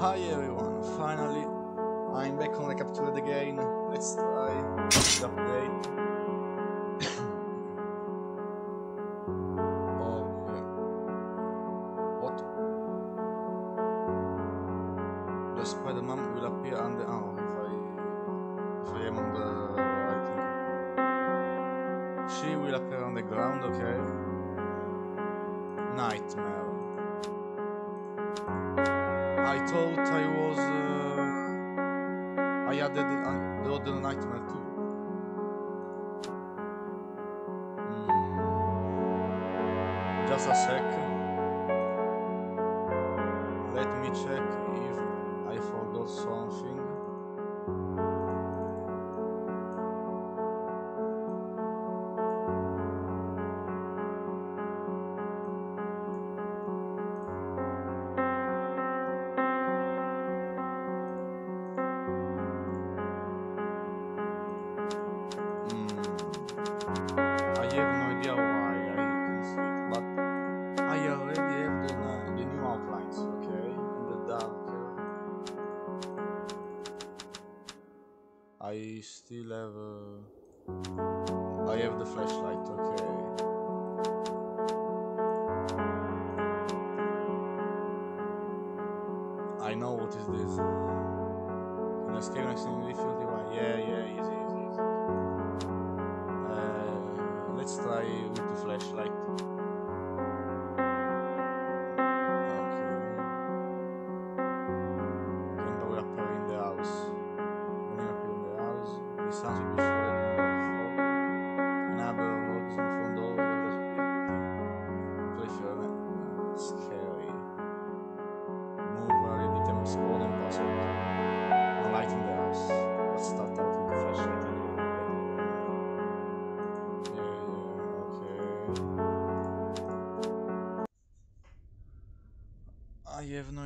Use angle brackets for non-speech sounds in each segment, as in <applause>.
Hi everyone, finally I'm back on Recaptured again. Let's try the update.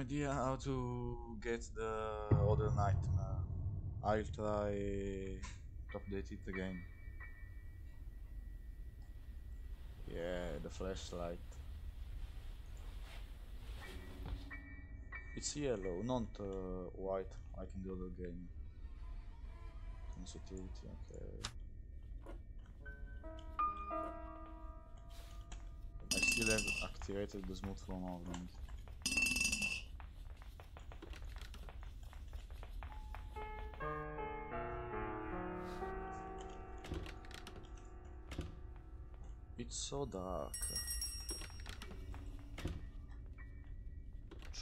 Idea how to get the other nightmare. I'll try to update it again. Yeah, the flashlight. It's yellow, not uh, white like in the other game. Sensitivity, okay. I still have activated the smooth phone overlay. So dark.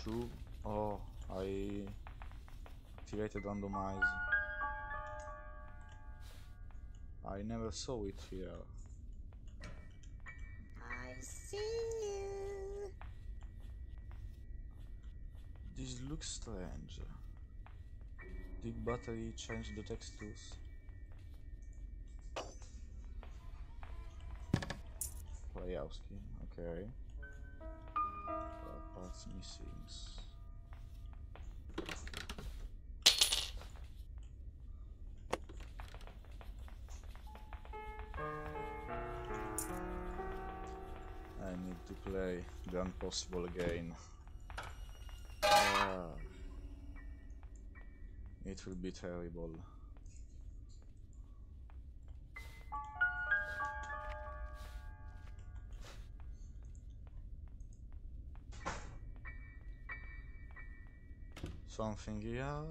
True. Oh, I activated randomize. I never saw it here. I see you. This looks strange. Did Buttery change the textures? Key, okay. Uh, parts missing. I need to play the impossible again. Ah. It will be terrible. Yeah.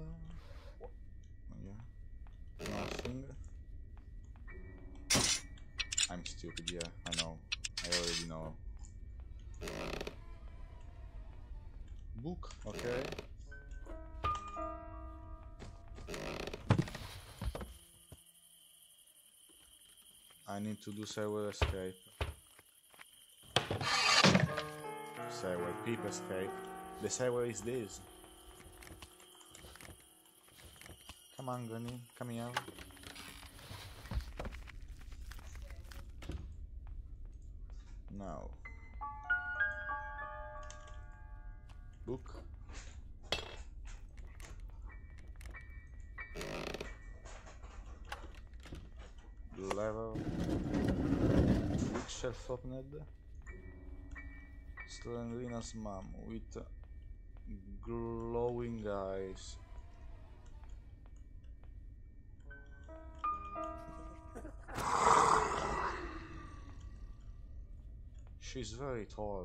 I'm stupid, yeah, I know. I already know. Book, okay. I need to do server escape. Server peep escape. The server is this. Come here. Now. Book. Level. Bookshelf opened. Slendrina's mom with glowing eyes. She's very tall.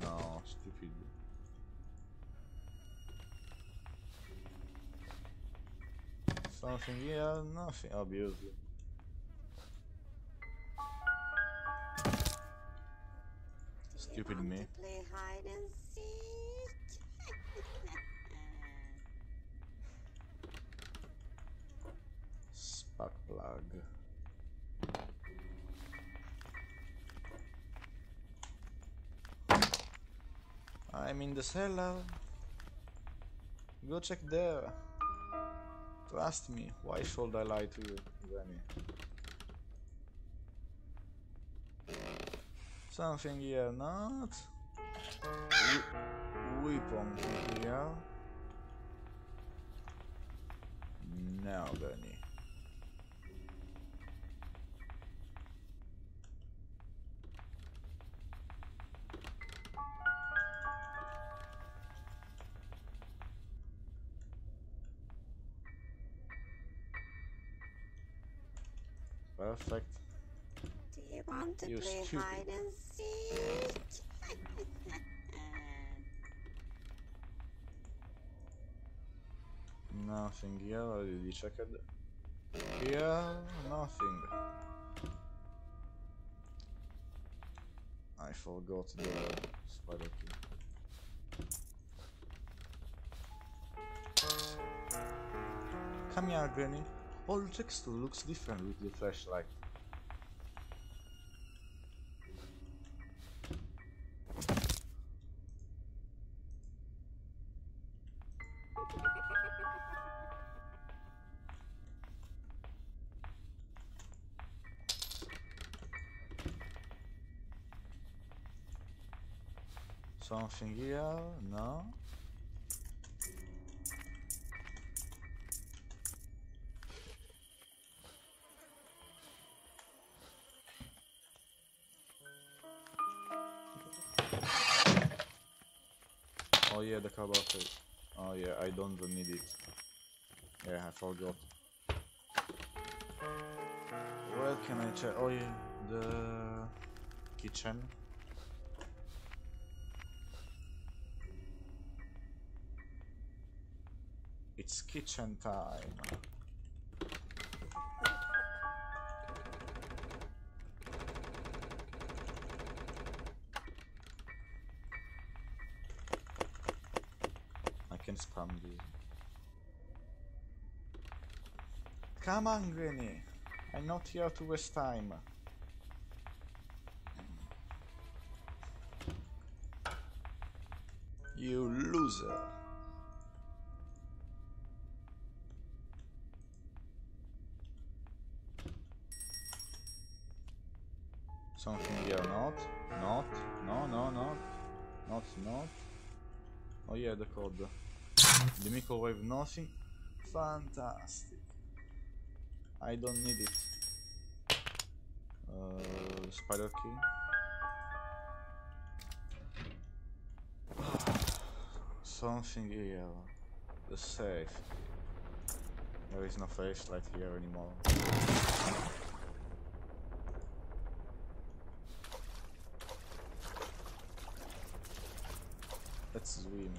No, stupid. Something here, nothing, obviously. Do Stupid me. play hide I'm in the cellar. Go check there. Trust me. Why should I lie to you, Granny? Something here, not? We weapon here. No, Granny. Perfect. Do you want to You play stupid. hide and seek? <laughs> Nothing here, already checked. Here, nothing. I forgot the spider key. Come here, Granny. All texture looks different with the flashlight. Something here? No? The carburetor. Oh yeah, I don't need it. Yeah, I forgot. Where can I check? Oh yeah, the kitchen. It's kitchen time. Come on, Granny. I'm not here to waste time. You loser. Something here, not, not, no, no, not, not, not. Oh yeah, the code. The microwave, nothing. Fantastic. I don't need it. Uh, spider key. <sighs> Something here. The safe. There is no flashlight here anymore. Let's swim.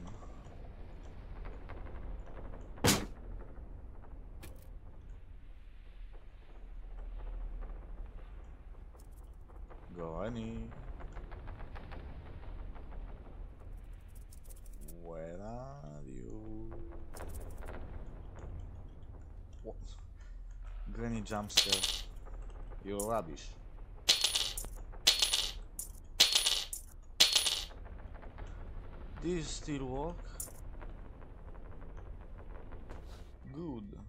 Where are you? What? Granny jumpscare. You're rubbish. This still work? Good.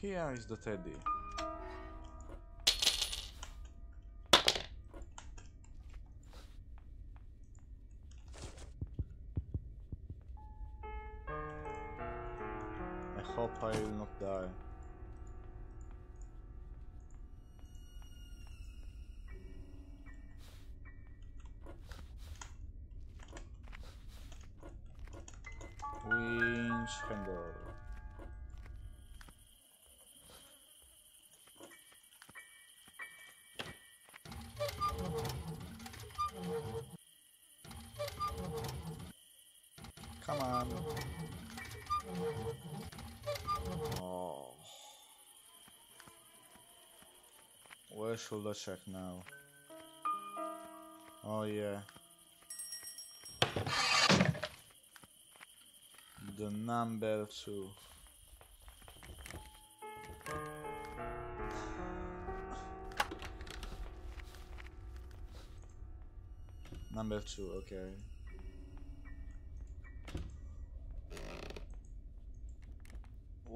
Here is the teddy. On. Oh. Where should I check now? Oh yeah. The number two. Number two, okay.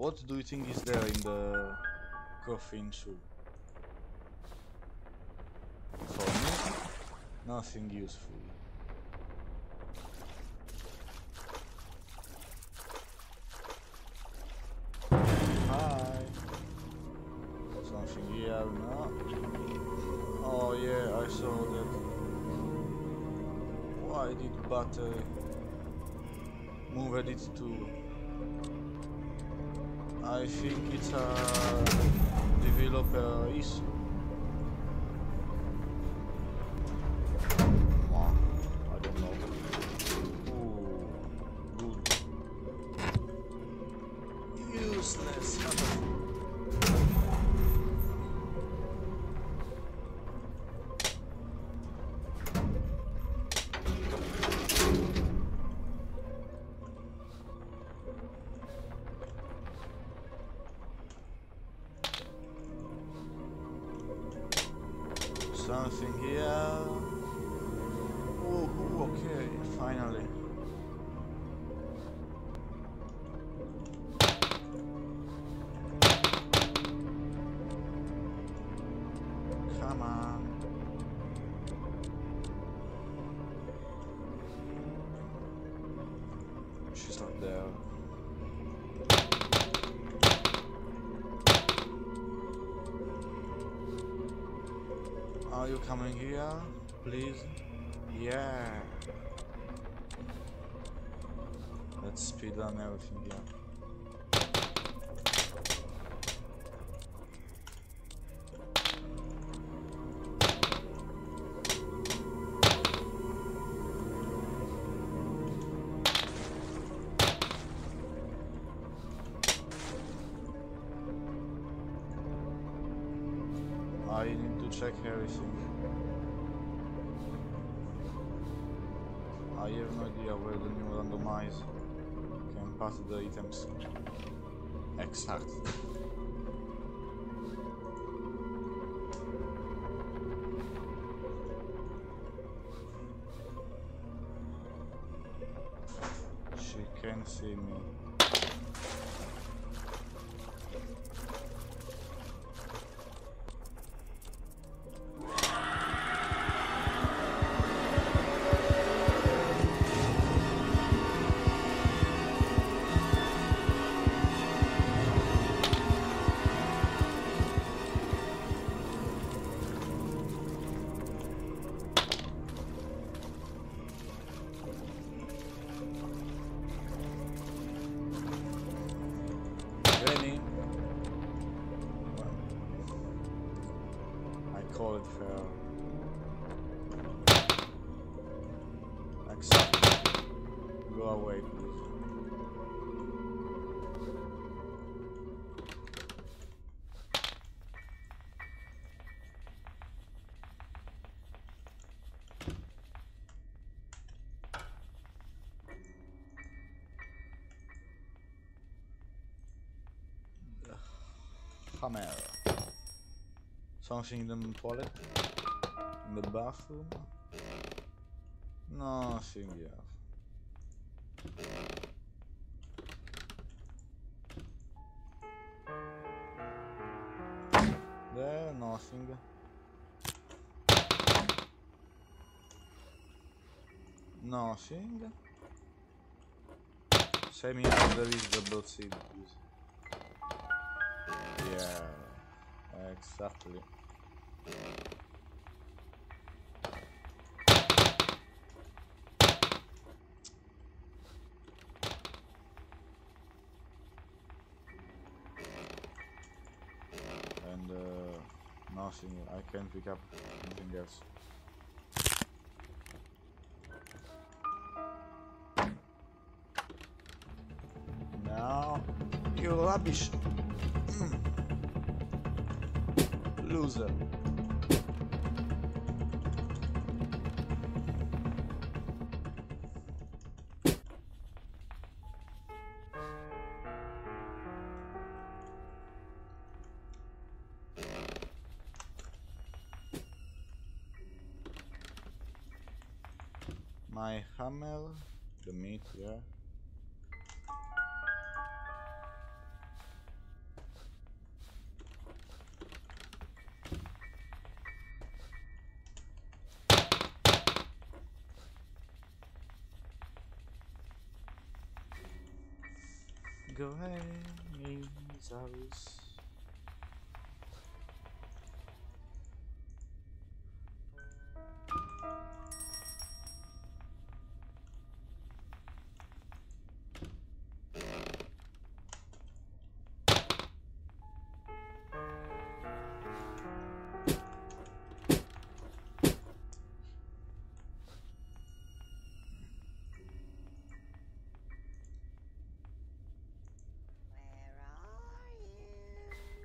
What do you think is there in the coffin shoe? For me, nothing useful. Hi. Something here, no? Oh yeah, I saw that. Why did Buttery move it to? I think it's a developer issue. Are you coming here, please? Yeah. Let's speed run everything here. Check everything. I have no idea where the new randomize can pass the items. Exact. <laughs> She can see me. Hammer. Something in the toilet? In the bathroom? Nothing yet. There, nothing. Nothing. There is the blood seed. Yeah, exactly. And uh, nothing, I can't pick up anything else. Now, you rubbish. Loser. My hammer, the meat, yeah. Go ahead, Zarus.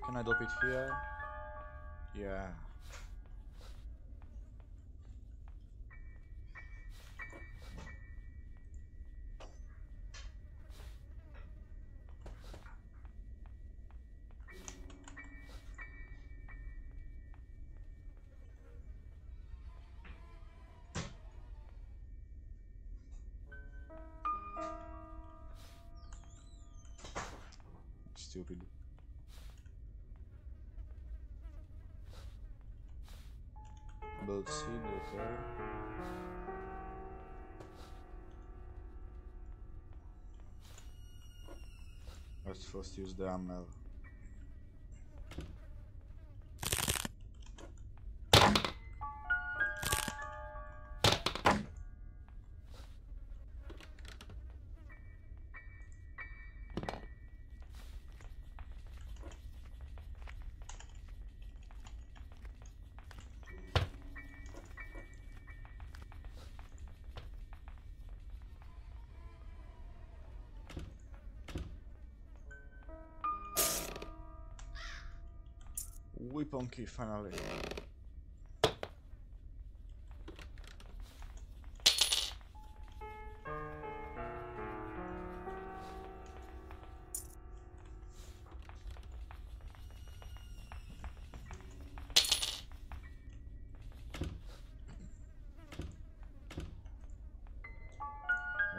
Can I drop it here? Yeah. Seed, okay. Let's first use the hammer. Weapon key finally.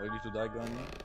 Ready to die, Gunny?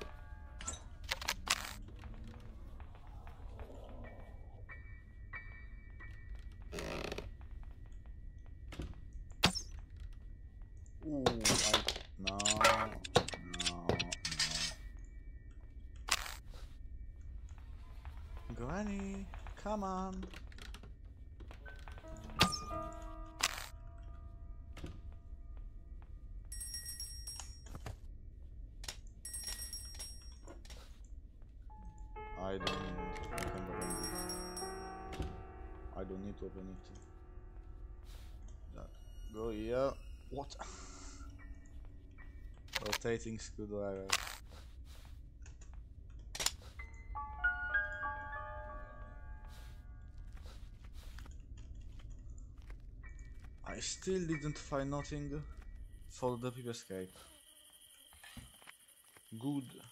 To open it. That- Go here. What? <laughs> Rotating screwdriver. I still didn't find nothing for the previous escape. Good.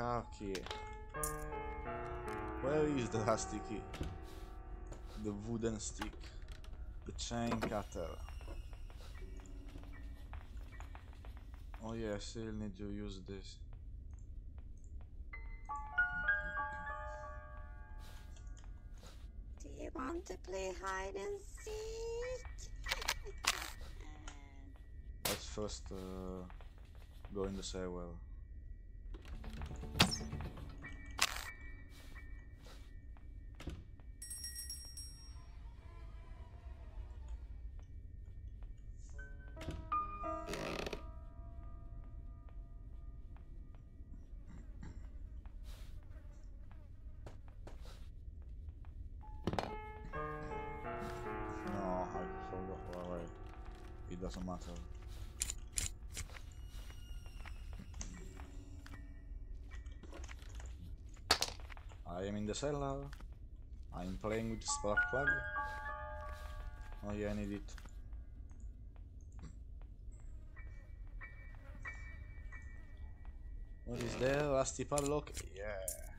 car key. Where is the rusty key? The wooden stick. The chain cutter. Oh yeah, I still need to use this. Do you want to play hide and seek? Let's first uh, go in the stairwell. Cellar. I'm playing with spark plug. Oh yeah, I need it. What is there? Rusty padlock? Yeah.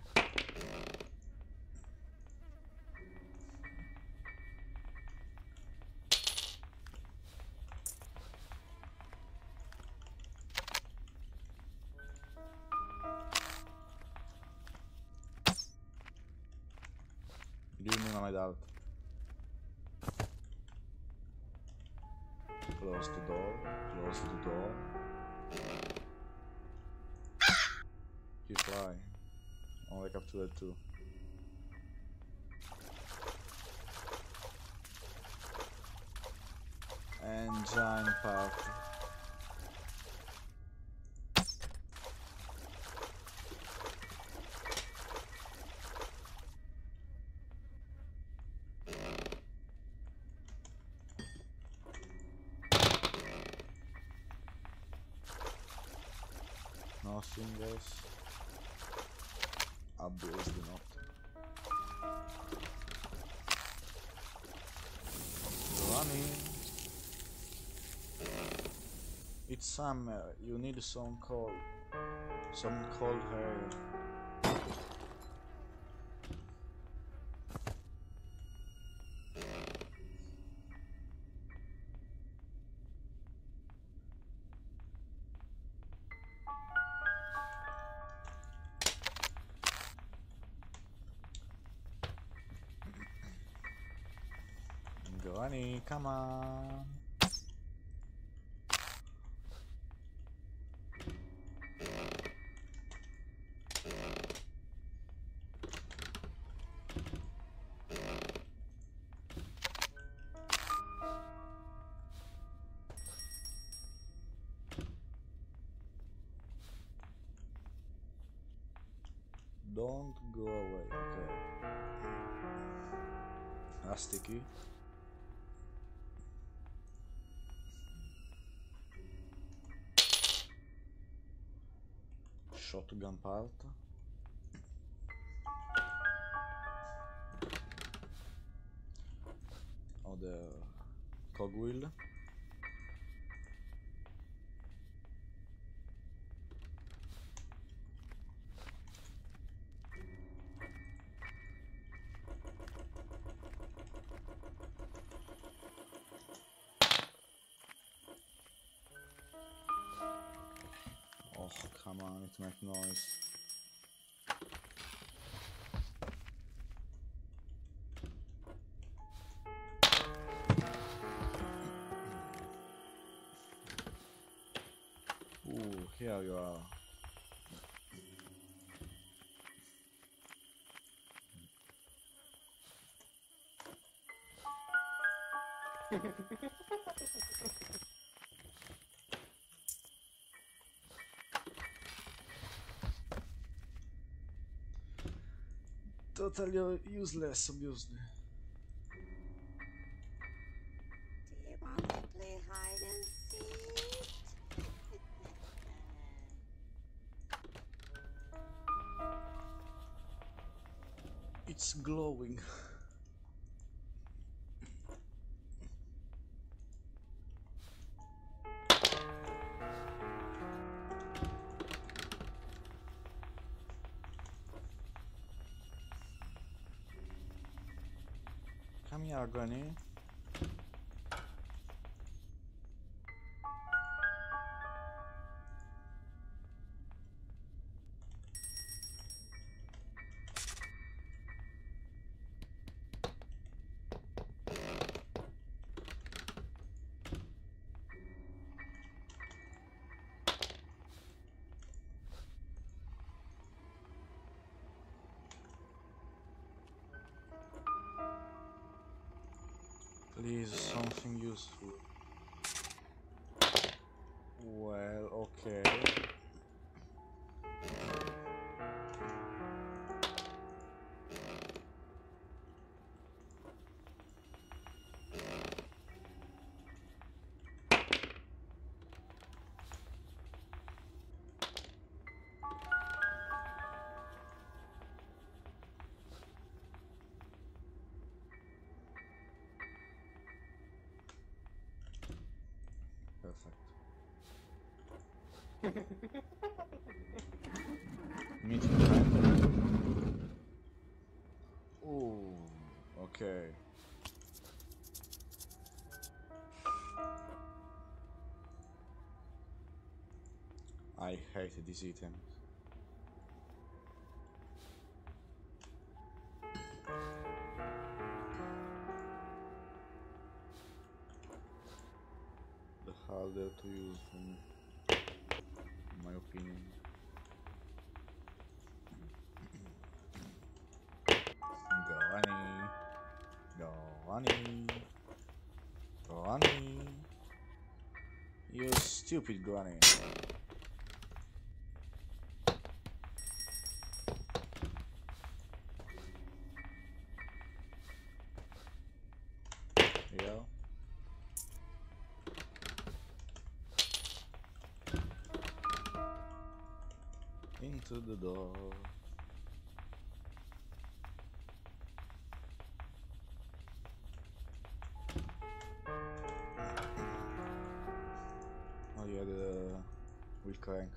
Only capture two. Engine party. Nothing else. It's summer. Uh, you need some cold. Some cold air. Granny, come on. fatto gran parte ho del cogwheel. Noise. Ooh, here you are. <laughs> Totally useless, obviously. Come here, Please, something useful. Meeting time. Ooh, okay. I hate these items. The harder to use, in my opinion. Granny, Granny, Granny, you stupid Granny. Yeah. Into the door. Oh yeah, the wheel crank.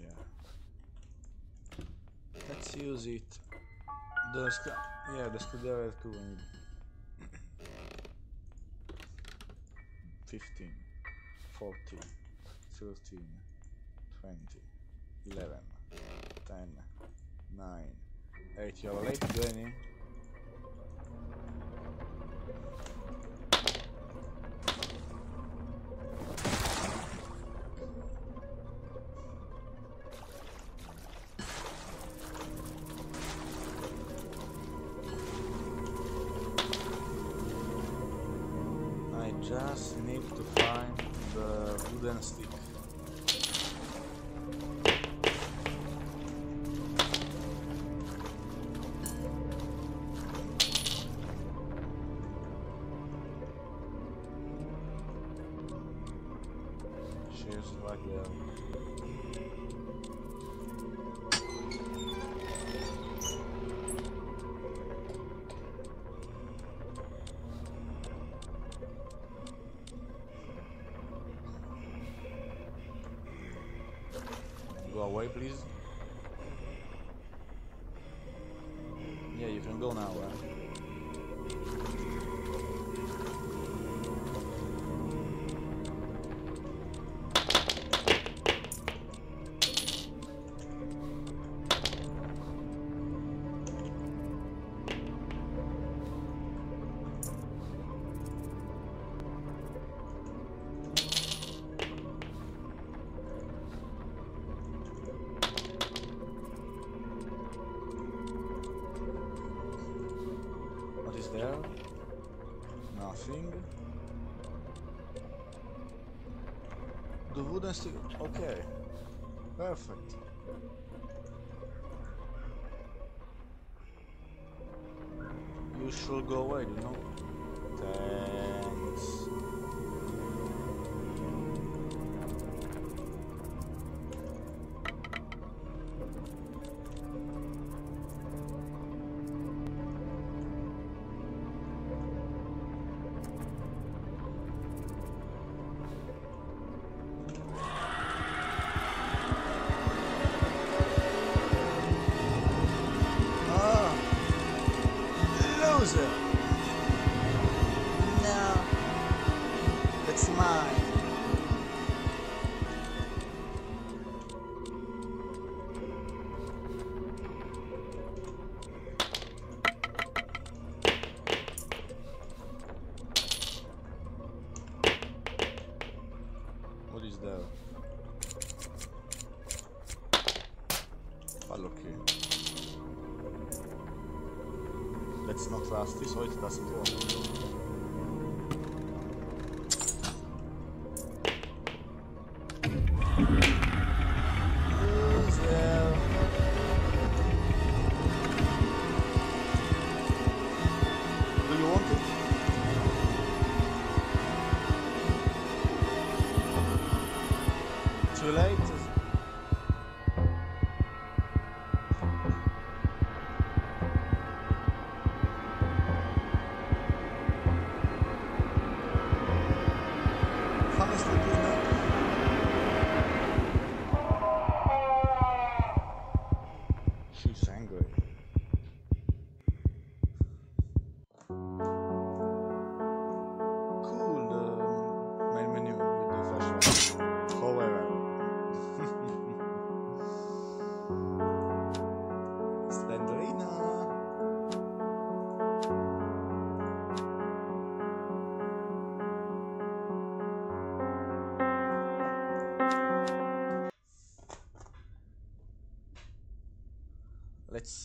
Yeah. Let's use it. The yeah, the screwdriver too. <coughs> 15 14 13 20 11 10 9 8 you're late Granny I just need to find the wooden stick. Right there. Go away, please. Wooden stick. Okay. Perfect. You should go away, you know? Not rusty, so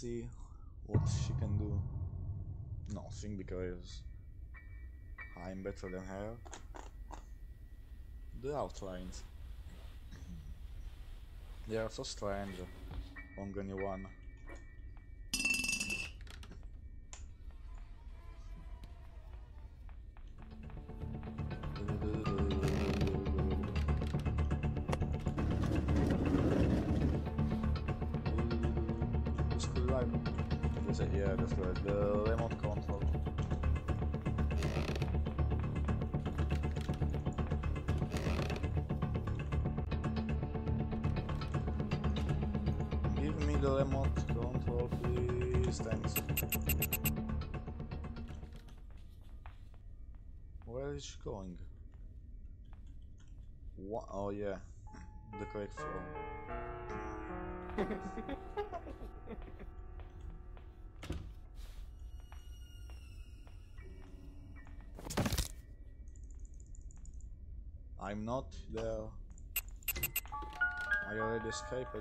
see what she can do. Nothing because I'm better than her. The outlines. They are so strange on anyone. Give me the remote control, please. Thanks. Where is she going? What? Oh yeah, the correct floor. <laughs> I'm not there. I already escaped.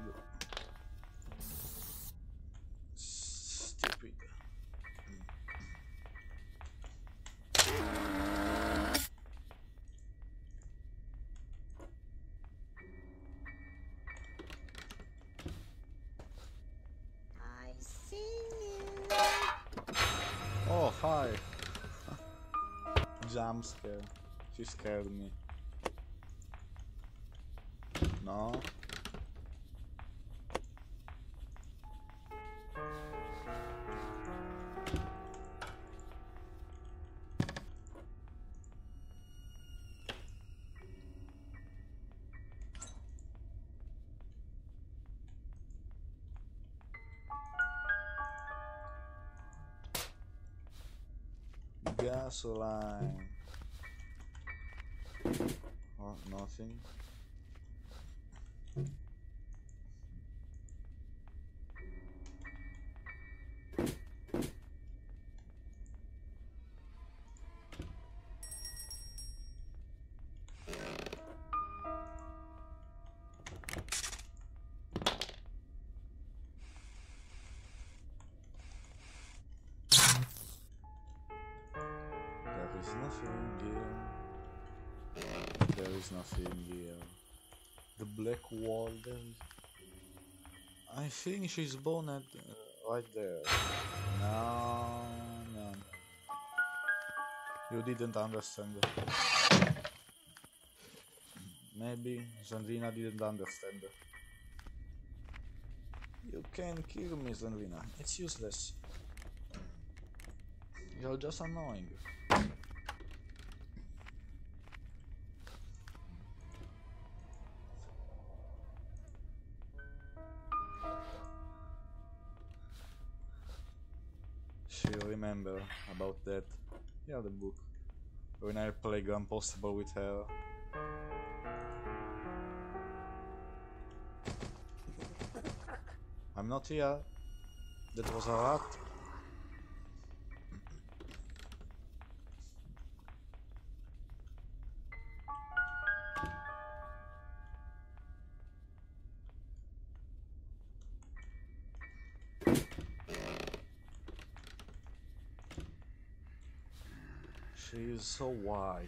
She scared me. No. Gasoline. Nothing. There is nothing here. There is nothing here. The black is... I think she's born at, uh, right there. No, no. You didn't understand. Maybe Slendrina didn't understand. You can kill me, Slendrina. It's useless. You're just annoying. About that. Yeah, the book. When I play Gun Possible with her. I'm not here. That was a rat. So white.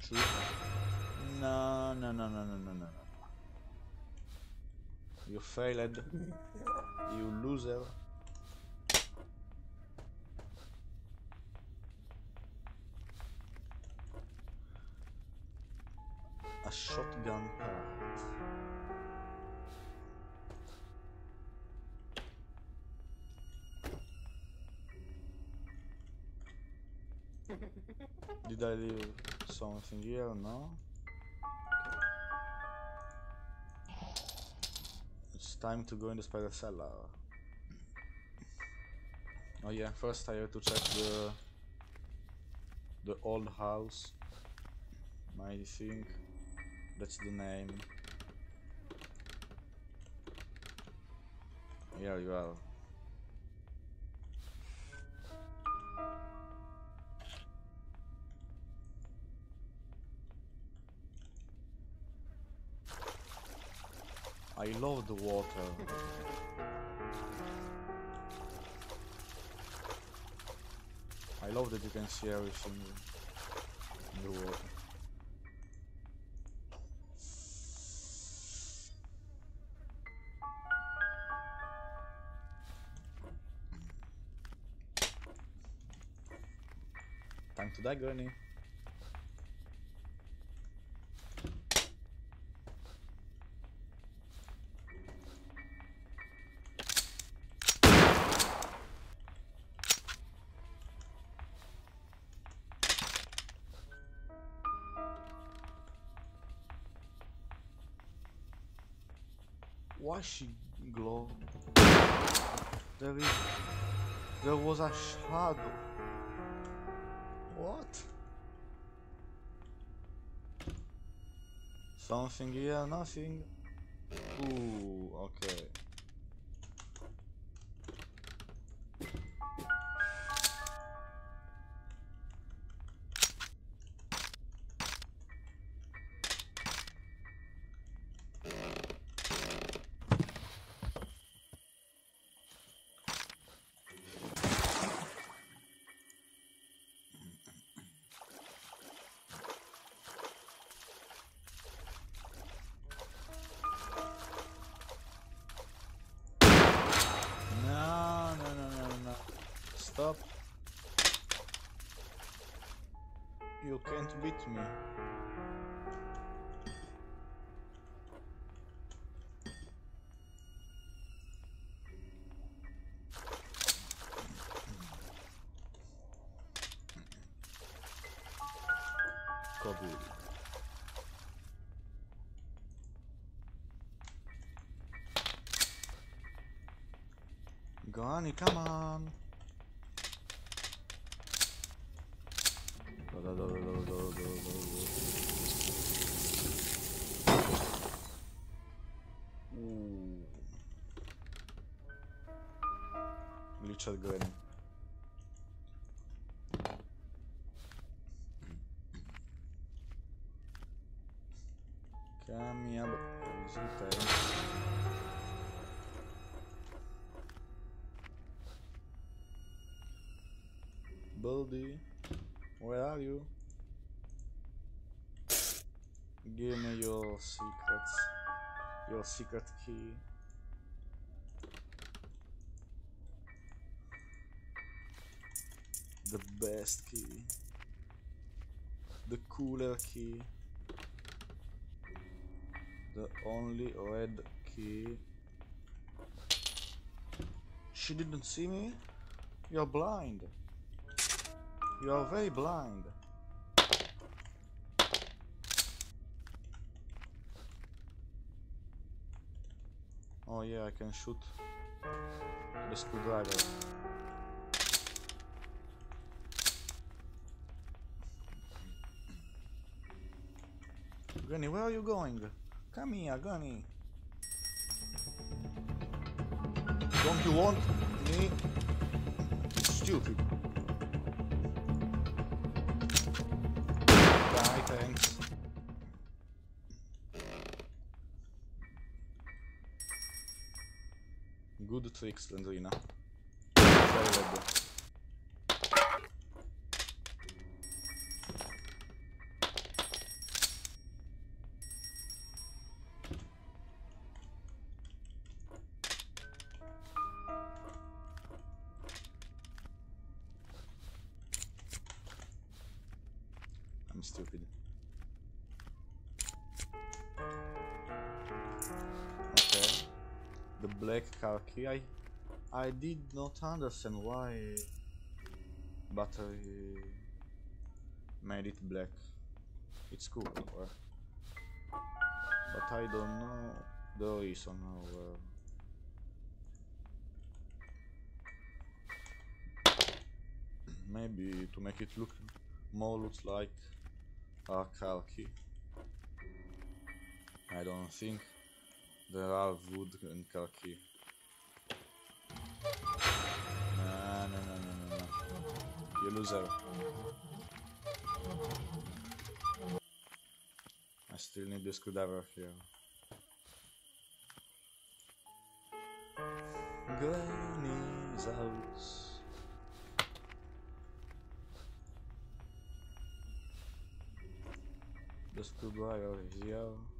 True. No, no, no, no, no, no, no, no. You failed. You loser. Did I leave something here? No? It's time to go in the spider cellar. Oh yeah, first I have to check the the old house. I think that's the name. Here you are. I love the water. I love that you can see everything in the water. Time to die, Granny. She glow? There is... There was a shadow. What? Something here, nothing. Ooh, okay. You can't beat me. Kabul. Gani, come on. Buddy, where are you? Give me your secrets. Your secret key. The best key. The cooler key. The only red key. She didn't see me? You're blind. You are very blind. Oh yeah, I can shoot the screwdriver. Granny, where are you going? Come here, Granny. Don't you want me? Stupid. Good tricks, Slendrina. The black car key. I I did not understand why Buttery made it black. It's cool, uh, but I don't know the reason. Or, maybe to make it look more looks like a car key. I don't think there are wood in car. No, no, no, no, no, no. You loser. I still need the screwdriver here. Granny's house. The screwdriver here.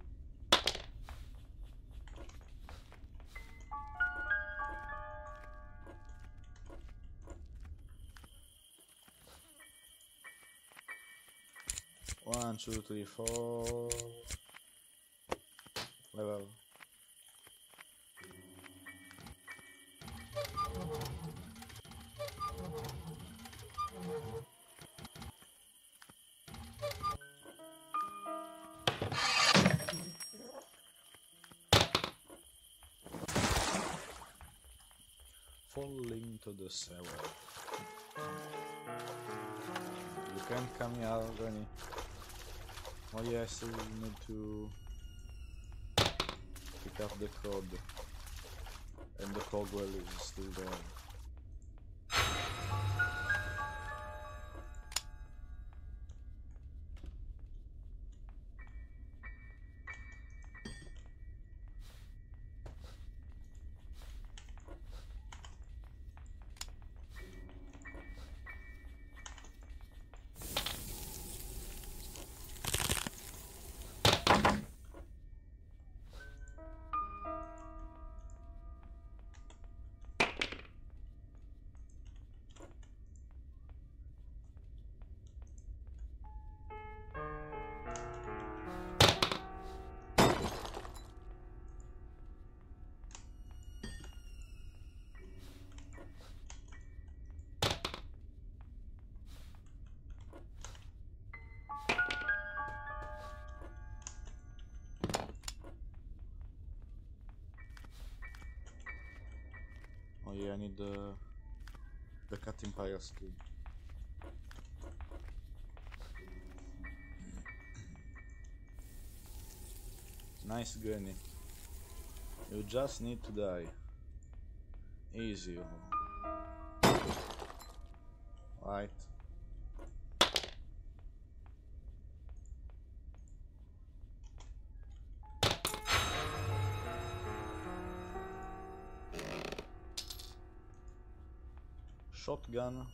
One, two, three, four. Level. Falling to the sewer. You can't come here, Granny. Oh yes, we need to pick up the code. And the cogwheel is still there. Yeah, I need the the cutting pliers too. Nice granny. You just need to die. Easy. Right. Shotgun.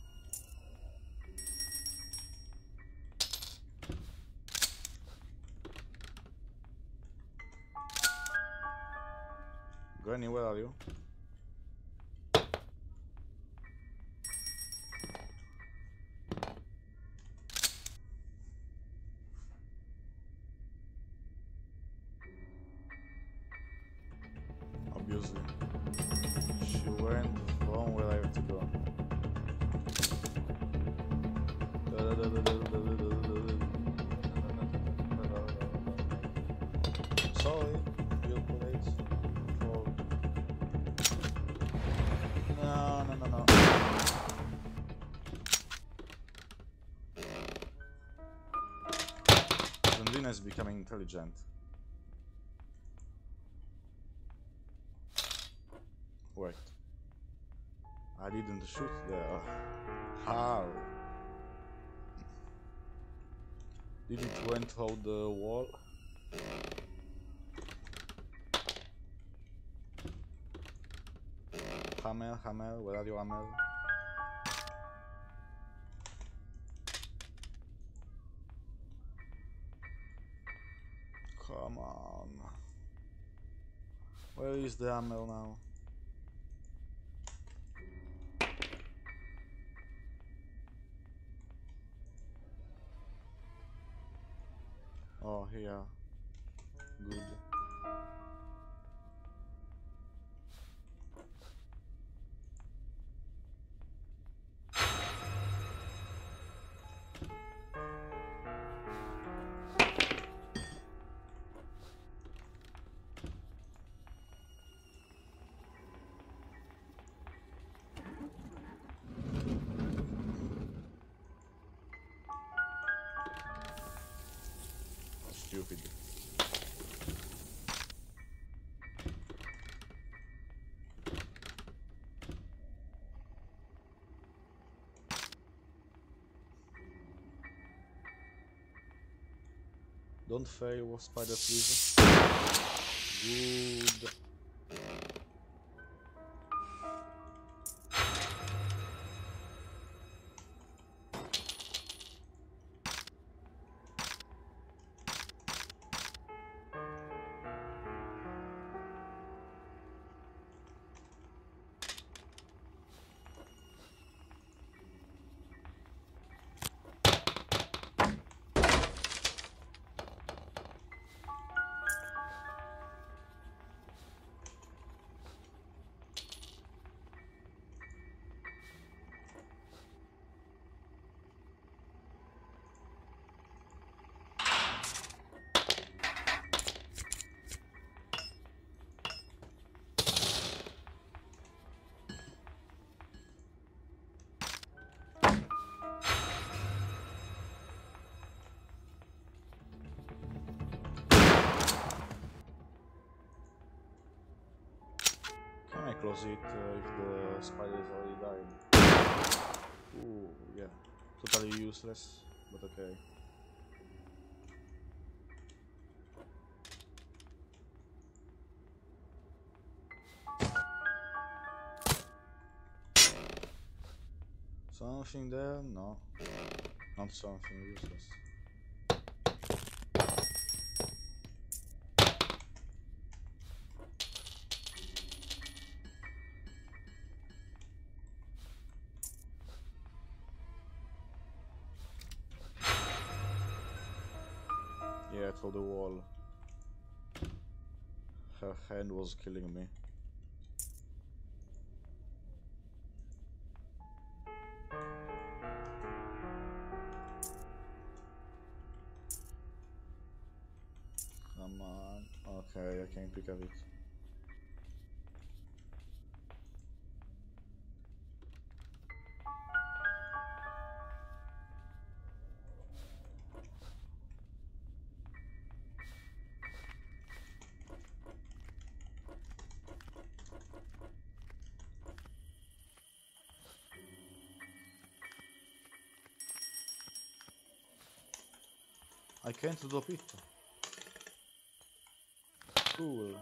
Granny, where are you? Is becoming intelligent. Wait. I didn't shoot there. Uh, how? Did it went through the wall? Hammer, hammer, where are you, hammer? Come on. Where is the ammo now? Oh, here. Good. Don't fail, spider, please. Good. Close it uh, if the spider is already dying. Ooh, yeah. Totally useless, but okay. Something there? No. Not something useless. Hand was killing me. Come on. Okay, I can't pick up it. Can't drop it. Cool.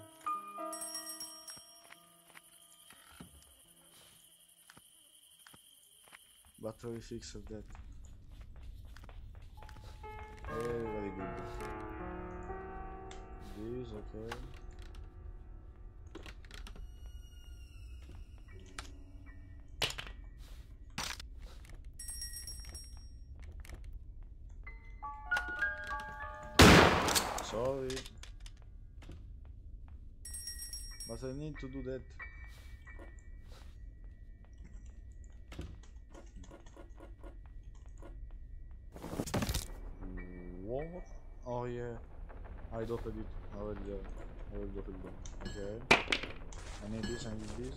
Buttery fix of that. Very, very good. This, okay. Need to do that. What? Oh yeah. I dropped it I already there. Uh, I will it there. Okay. I need this, I need this.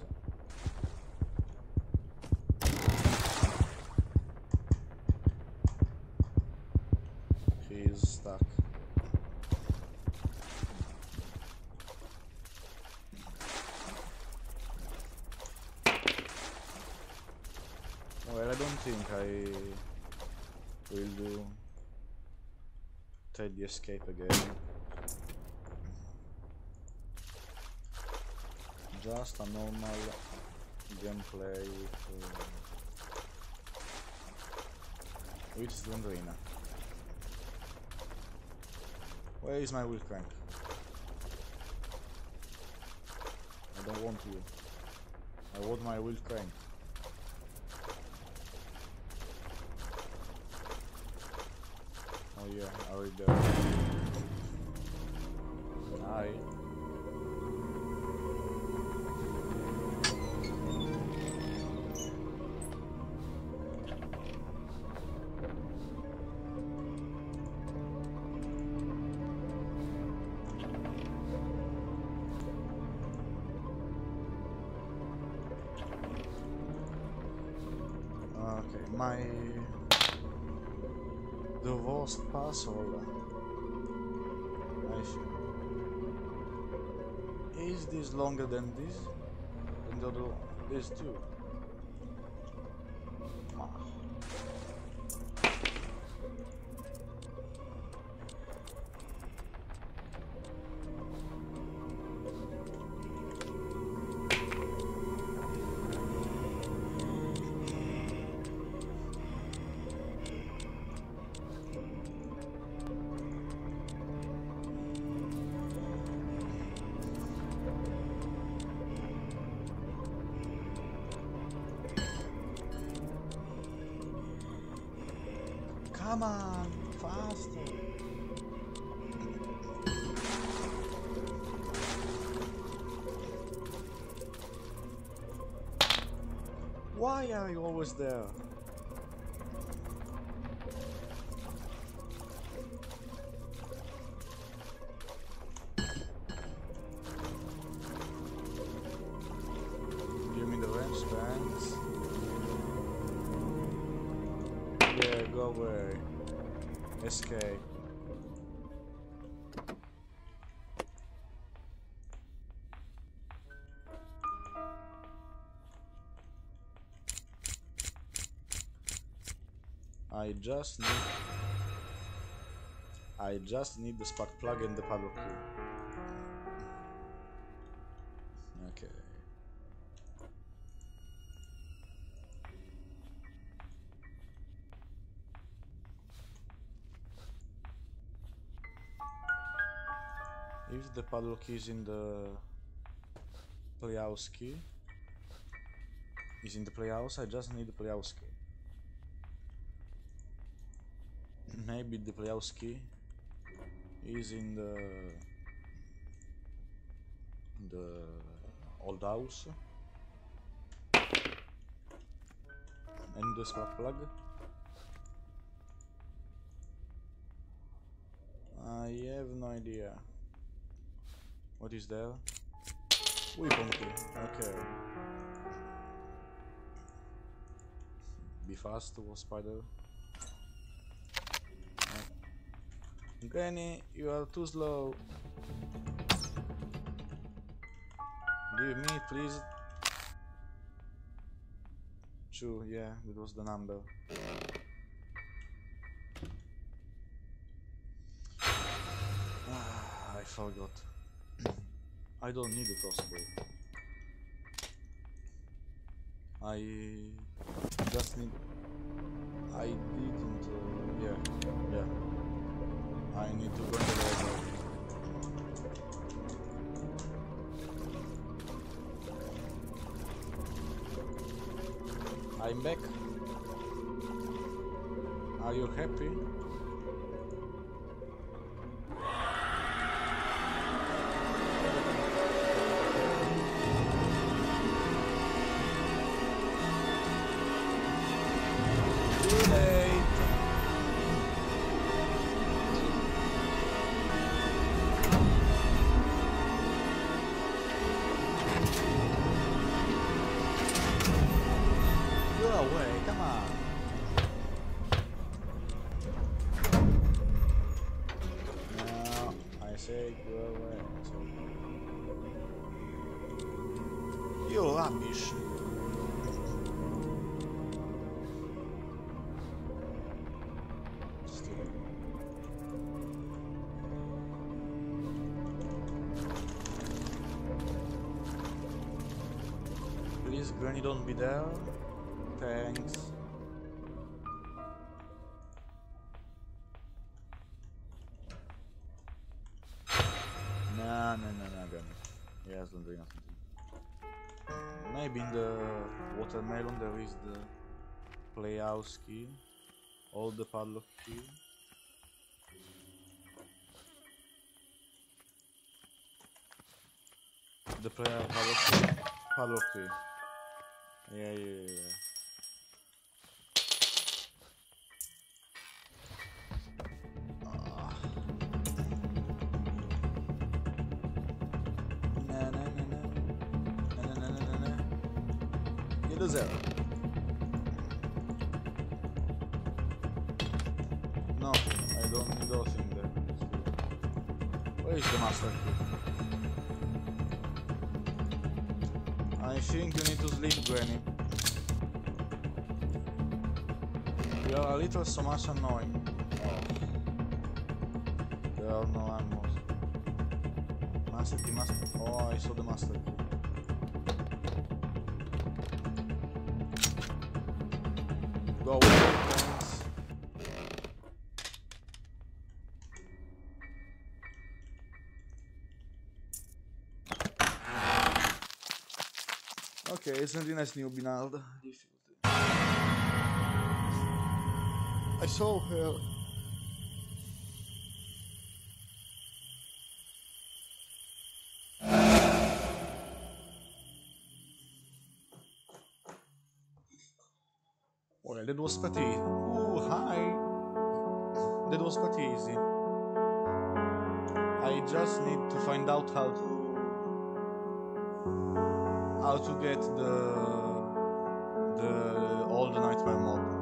He's stuck. Well, I don't think I will do try the escape again. Just a normal gameplay with, uh, with Slendrina. Where is my wheel crank? I don't want you. I want my wheel crank. Oh, yeah, I already did. Alright. Password. See. Is this longer than this? And the other this too? Come on, faster. Why are you always there? Just need I just need the spark plug and the padlock key. Okay. If the padlock is in the playhouse key, is in the playhouse, I just need the playhouse key. Maybe the playhouse key is in the the old house and the spark plug. I have no idea. What is there? Weapon key. Okay. Be fast, WolfSpider. Granny, you are too slow. Give me, please. Two, yeah, that was the number. Ah, I forgot. I don't need a crossbow. I just need. I I need to go in the library. I'm back. Are you happy? Granny, don't be there. Thanks. No, no, no, no, Granny. Yes, don't do nothing. Maybe in the watermelon there is the playhouse key. All the padlock key. the player Halo 3. Halo 3. Yeah, yeah, yeah. Ah. A zero. Nothing. I don't need nothing there. Where is the master key? I think you need to sleep, Granny. You are a little so much annoying. There are no animals. Master master Oh, I saw the master 17 obinálda. I saw her. Well, that was pretty. Oh, hi. That was pretty easy. I just need to find out how to how to get the the all the nightmare mod.